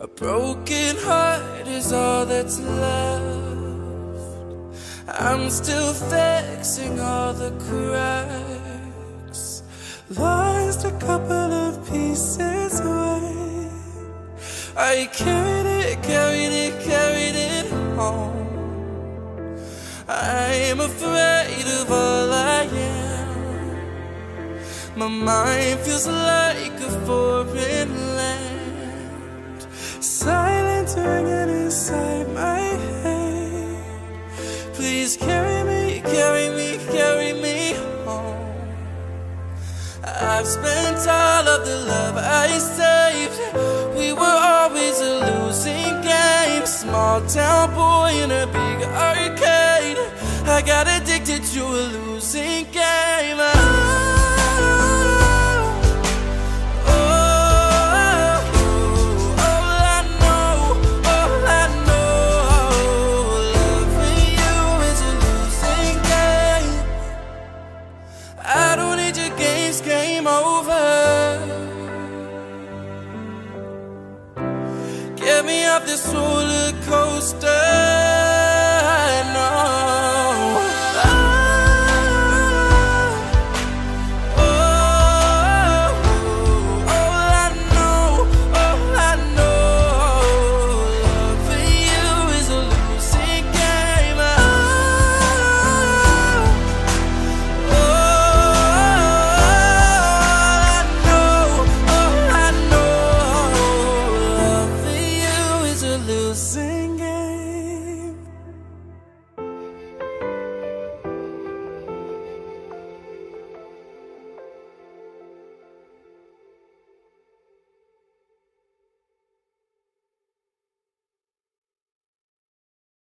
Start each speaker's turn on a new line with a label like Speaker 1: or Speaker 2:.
Speaker 1: A broken heart is all that's left. I'm still fixing all the cracks. Lost a couple of pieces away. I carried it, carried it, carried it home. I am afraid of all I am. My mind feels like a foreign land. Ringing inside my head. Please carry me, carry me, carry me home. I've spent all of the love I saved. We were always a losing game. Small town boy in a big arcade. I got addicted to a losing game. me off this roller coaster.